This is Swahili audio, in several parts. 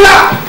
block.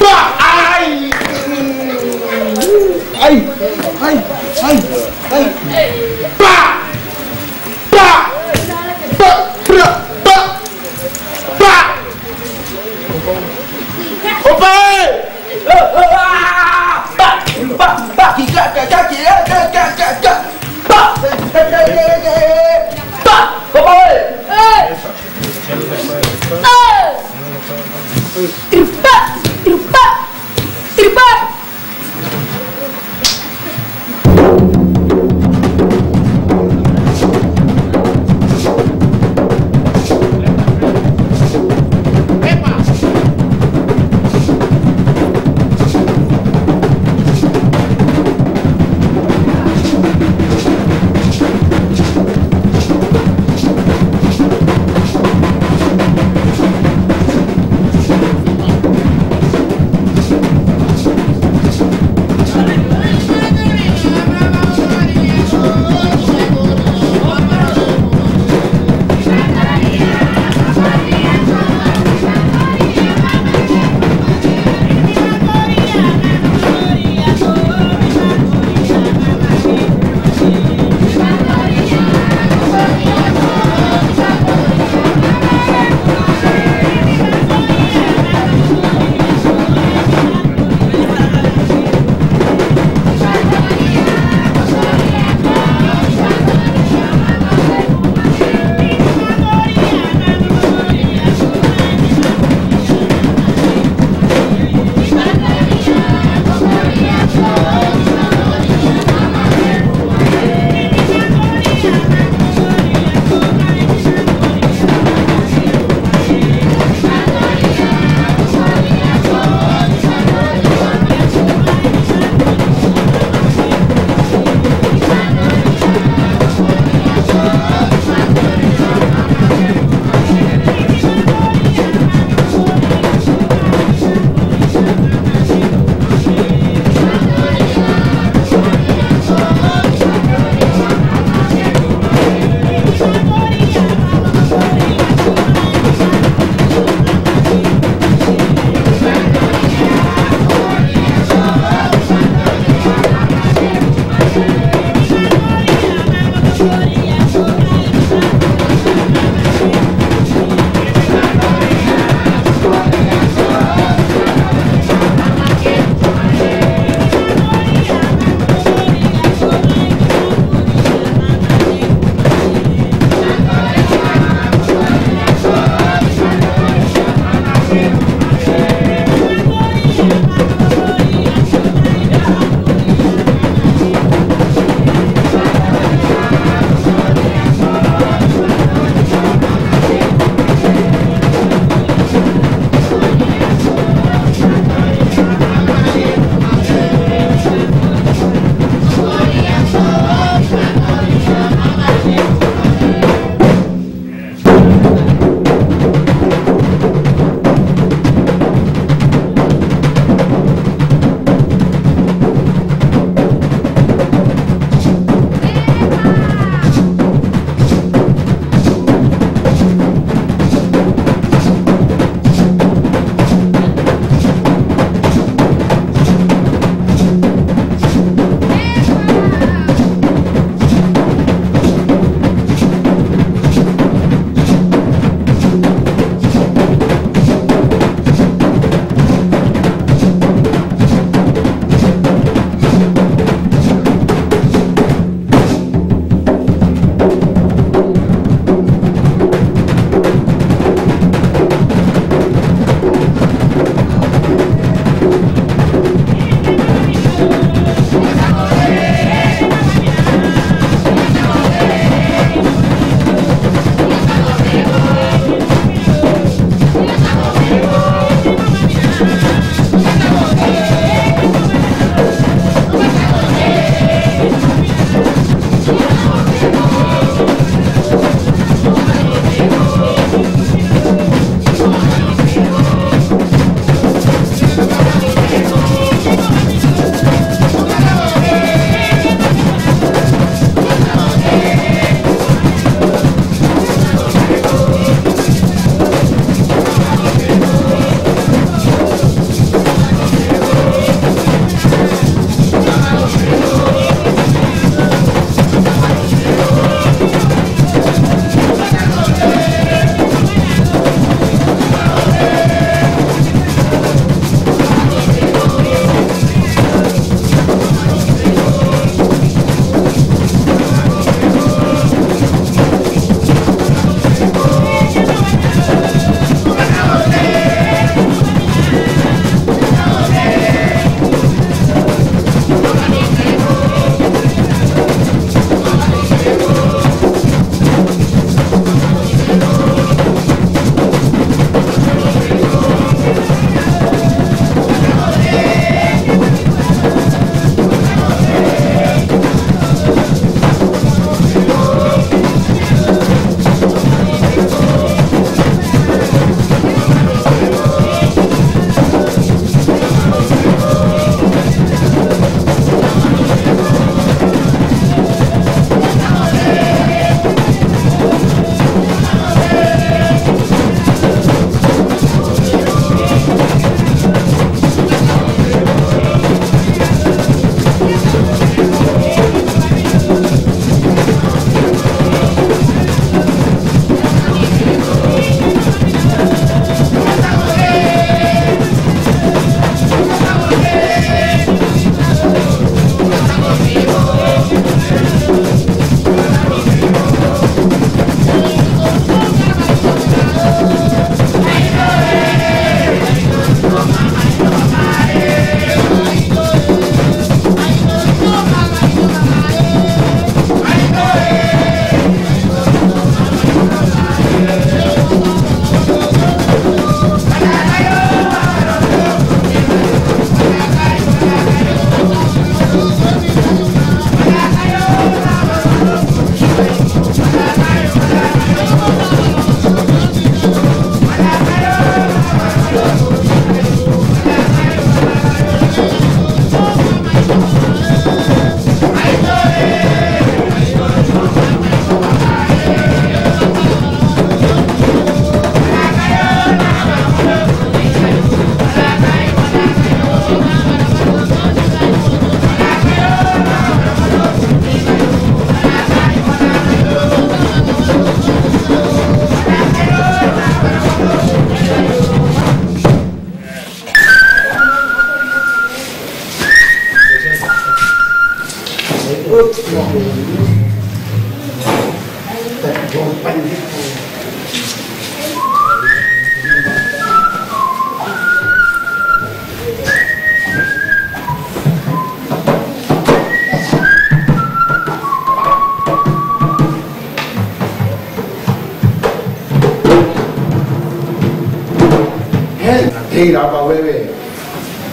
Tira bebê.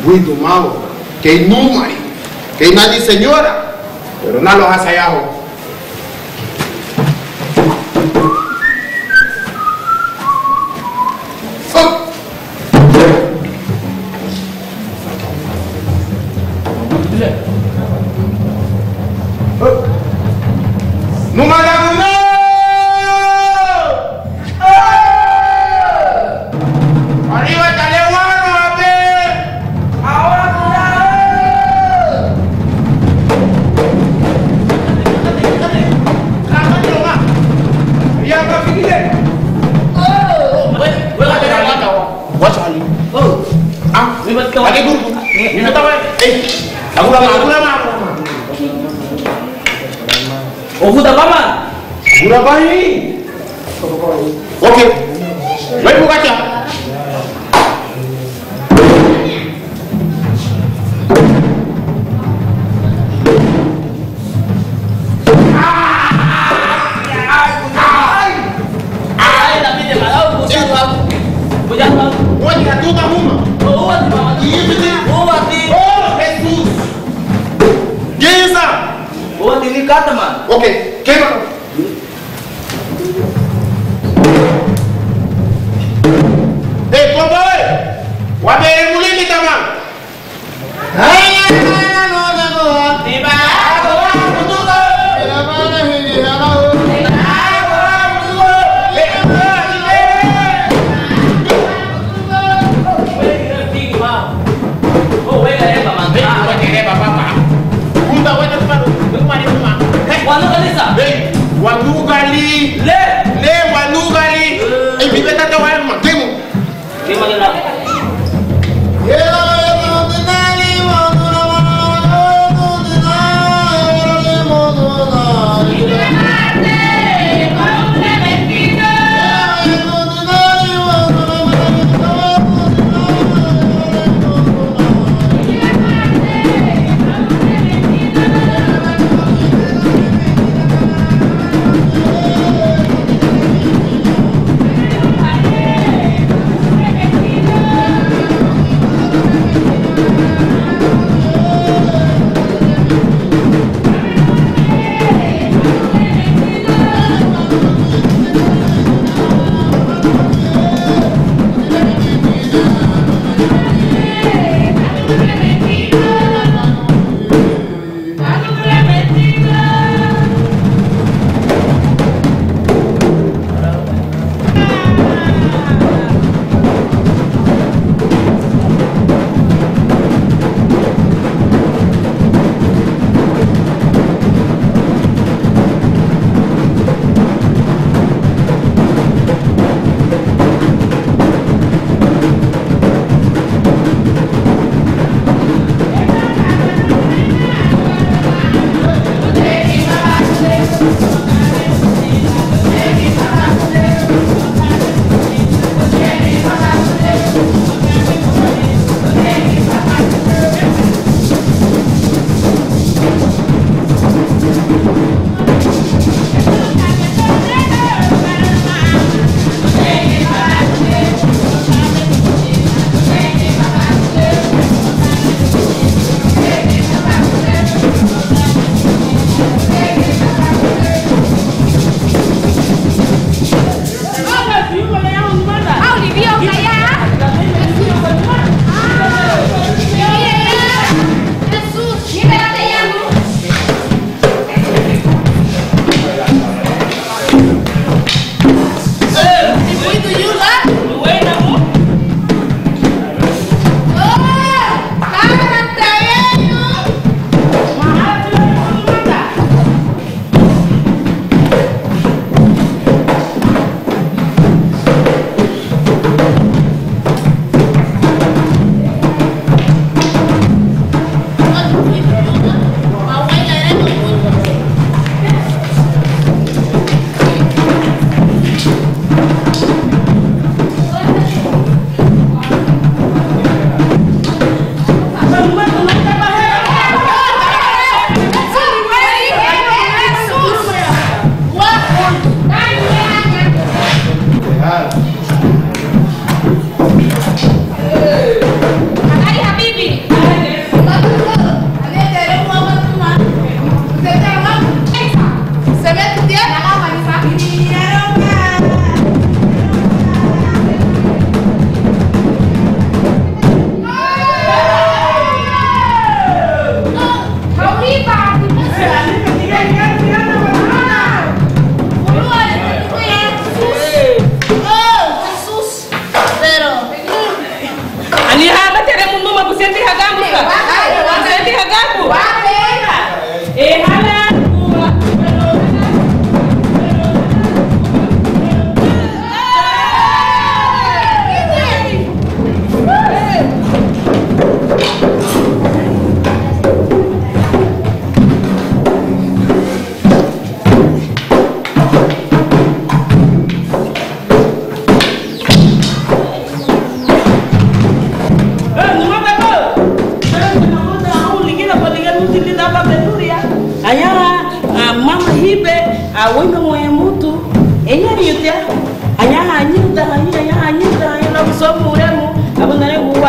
Muito mal. Quem número. Quem na nadie señora, Pero não los asayajos. Get up!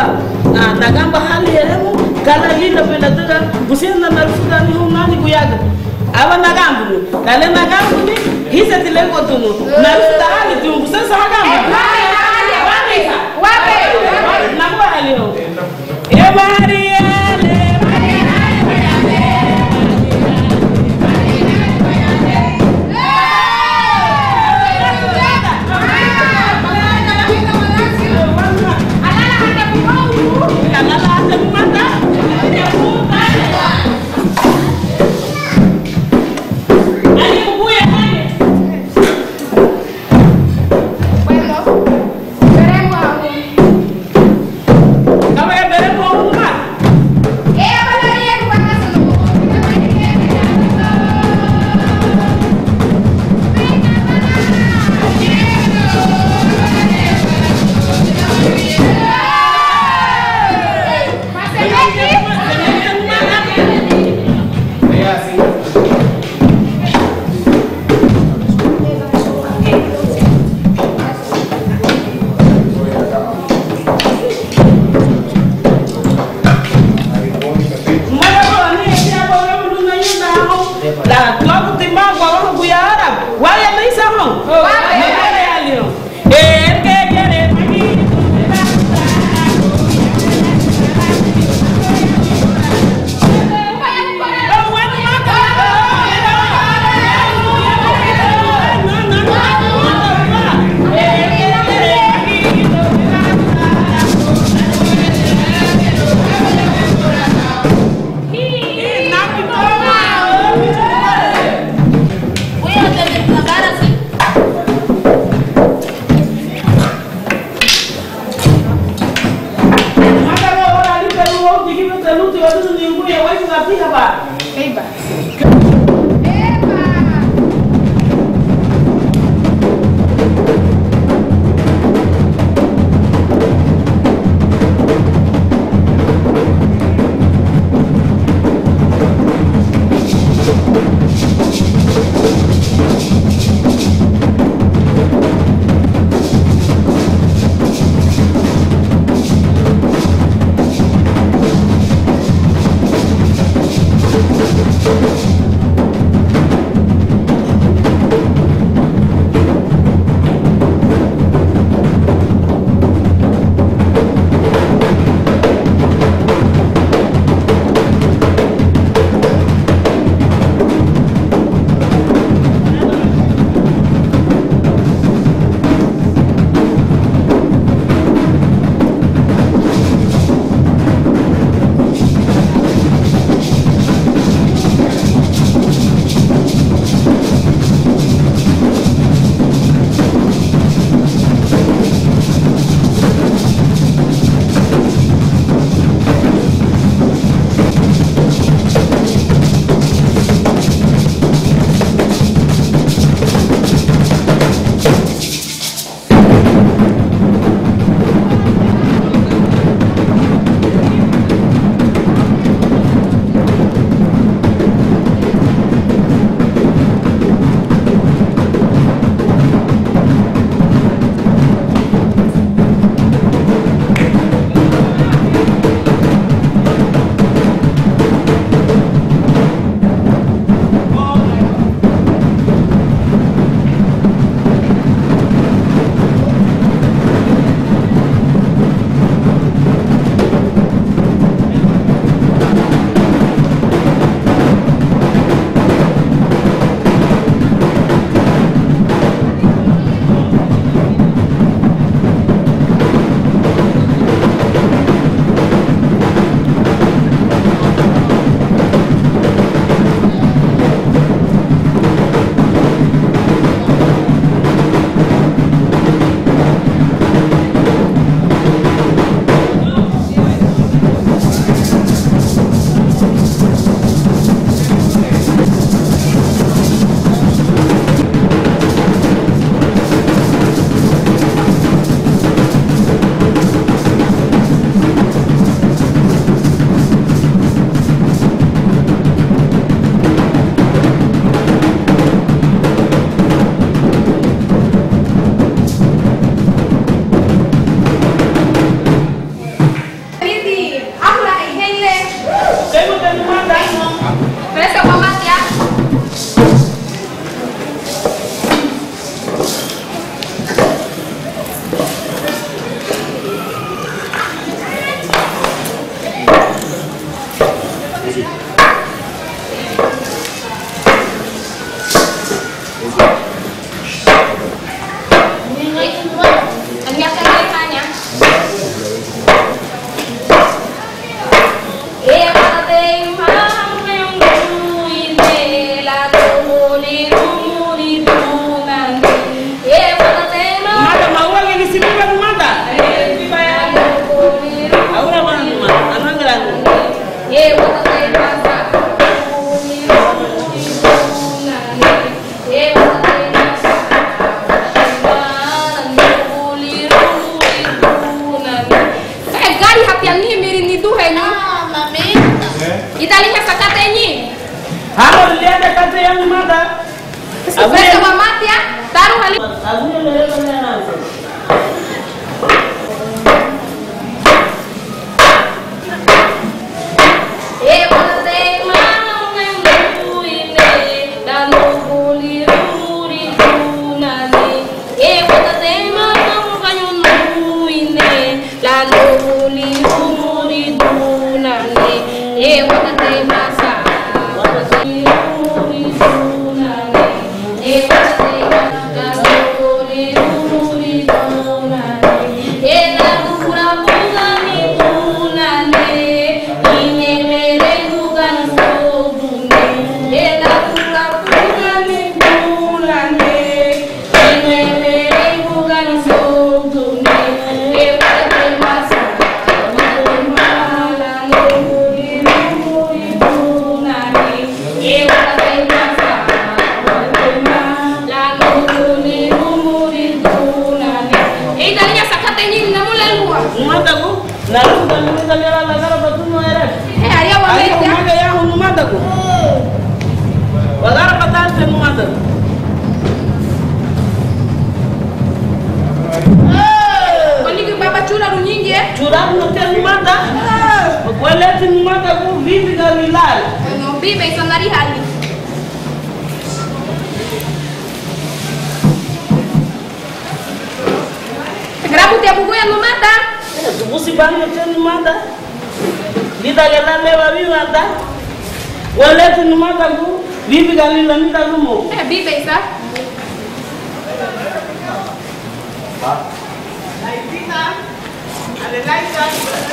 Huwa nagamba hali yeremu kala lila tuta tuga na narufuda ni humani kuyaga? Aba nagambu kale nagambu ni hisa tileko tunu narufuda hali tu sasa wapi? Nakuwa hali ho e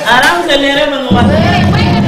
Arau selera mengubah.